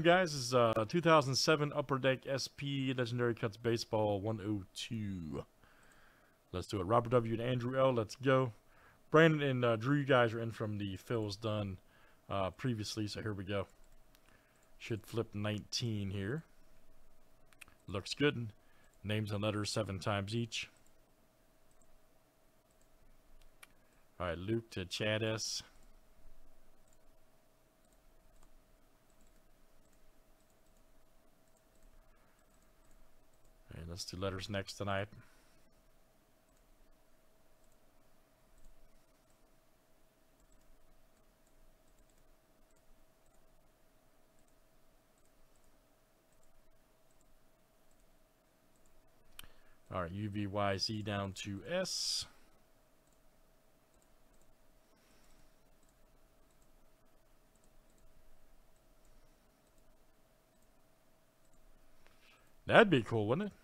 guys this is uh 2007 upper deck sp legendary cuts baseball 102 let's do it. Robert w. and andrew l let's go. Brandon and uh, drew you guys are in from the fills done uh previously so here we go. Should flip 19 here. Looks good. Names and letters seven times each. All right luke to chad s let's do letters next tonight. All right, UVYZ down to S. That'd be cool, wouldn't it?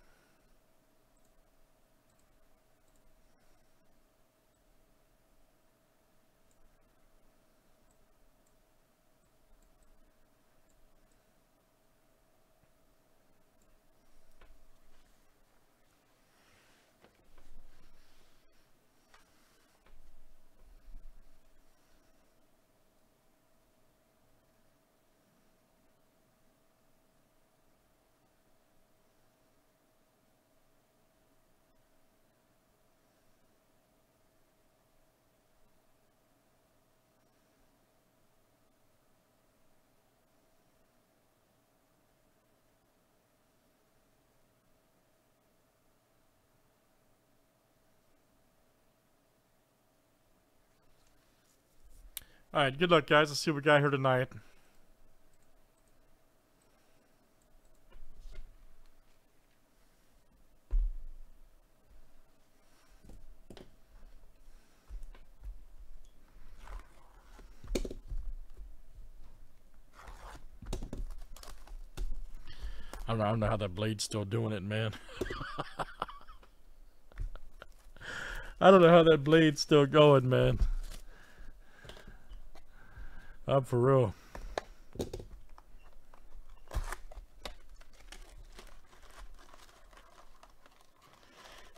All right, good luck, guys. Let's see what we got here tonight. I don't know, I don't know how that blade's still doing it, man. I don't know how that blade's still going, man. Up for real.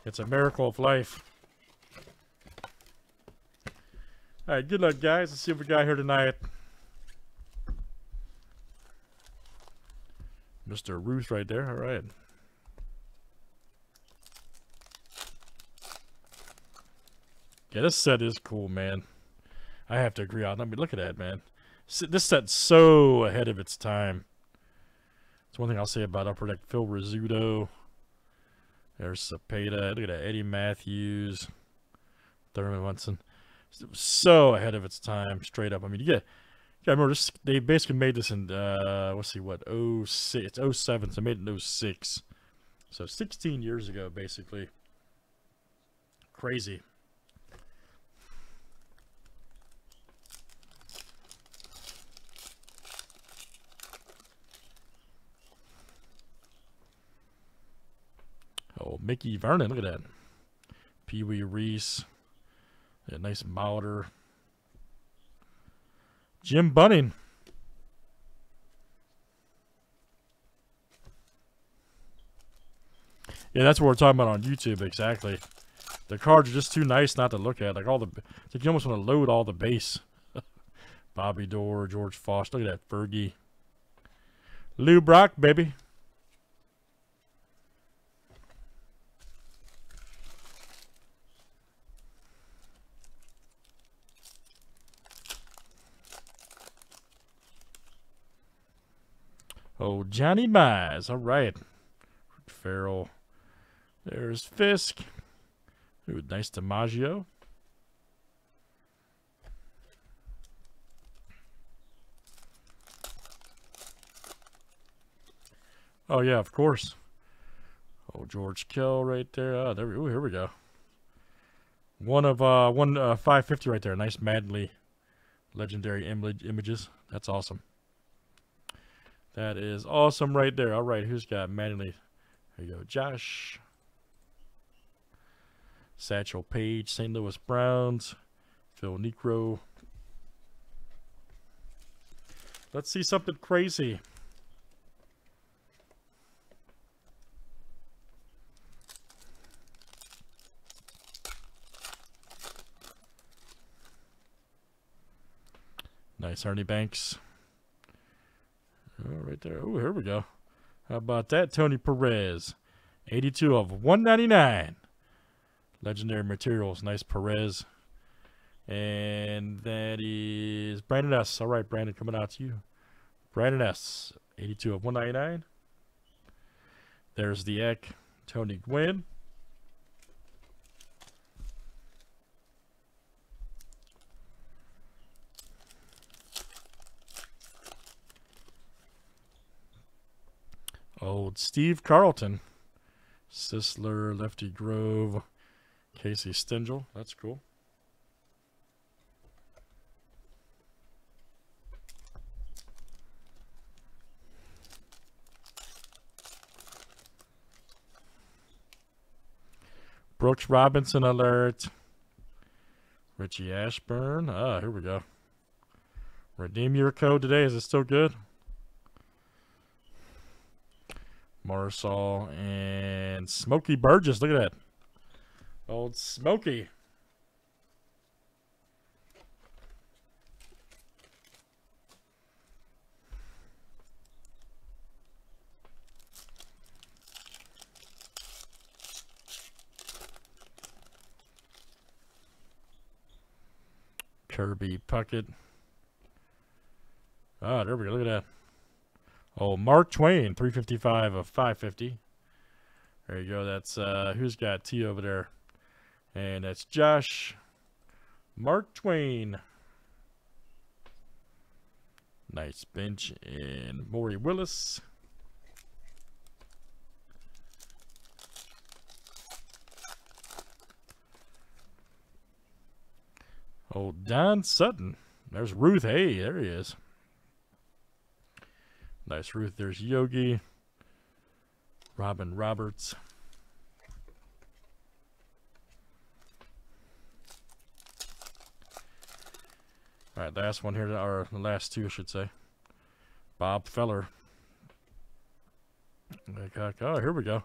It's a miracle of life. Alright, good luck guys. Let's see what we got here tonight. Mr. Ruth right there. Alright. Yeah, this set is cool, man. I have to agree on. I mean, look at that, man this set's so ahead of its time. That's one thing I'll say about Upper Deck. Phil Rizzuto. There's Cepeda. Look at that. Eddie Mathews. Thurman Munson. So ahead of its time, straight up. I mean, you get, yeah, remember this, they basically made this in, uh, let's see, what, 06, it's 07, so they made it in 06. So 16 years ago, basically. Crazy. Oh, Mickey Vernon, look at that. Pee Wee Reese. A nice Mauter. Jim Bunning. Yeah, that's what we're talking about on YouTube, exactly. The cards are just too nice not to look at. Like all the, like you almost want to load all the base. Bobby Doerr, George Foster. Look at that Fergie. Lou Brock, baby. Oh, Johnny Mize. All right. Ferrell. There's Fisk. Ooh, nice DiMaggio. Oh, yeah, of course. Oh, George Kell right there. Oh, there we, ooh, here we go. One of, uh, one, uh, 550 right there. Nice Madly legendary image images. That's awesome. That is awesome right there. All right, who's got manually? Here you go, Josh. Satchel Paige, St. Louis Browns, Phil Niekro. Let's see something crazy. Nice Ernie Banks. Oh, right there. Oh, here we go. How about that? Tony Perez. 82 of 199. Legendary materials. Nice Perez. And that is Brandon S. All right, Brandon, coming out to you. Brandon S. 82 of 199. There's the Eck. Tony Gwynn. Old Steve Carlton. Sisler, Lefty Grove, Casey Stengel. That's cool. Brooks Robinson alert. Richie Ashburn. Ah, here we go. Redeem your code today. Is it still good? Marsall and Smokey Burgess. Look at that. Old Smokey. Kirby Puckett. Ah, there we go. Look at that. Oh, Mark Twain, 355 of 550. There you go. That's uh, who's got T over there? And that's Josh Mark Twain. Nice bench. And Maury Willis. Oh, Don Sutton. There's Ruth Hay. There he is. Nice Ruth. There's Yogi. Robin Roberts. All right, last one here, or the last two, I should say. Bob Feller. Oh, here we go. How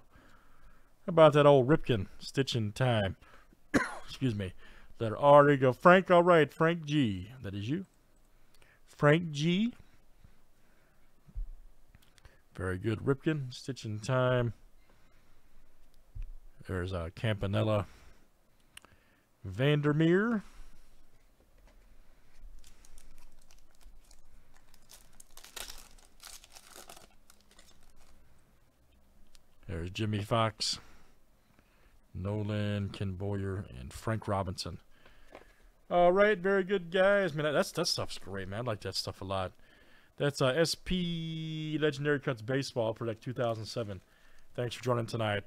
about that old Ripken stitching time? Excuse me. Letter R. There you go. Frank, all right. Frank G. That is you. Frank G. Very good. Ripken, stitching time. There's uh, Campanella. Vander Meer. There's Jimmie Foxx. Nolan, Ken Boyer, and Frank Robinson. All right, very good guys. Man, that's that stuff's great, man. I like that stuff a lot. That's uh, SP Legendary Cuts Baseball for like 2007. Thanks for joining tonight.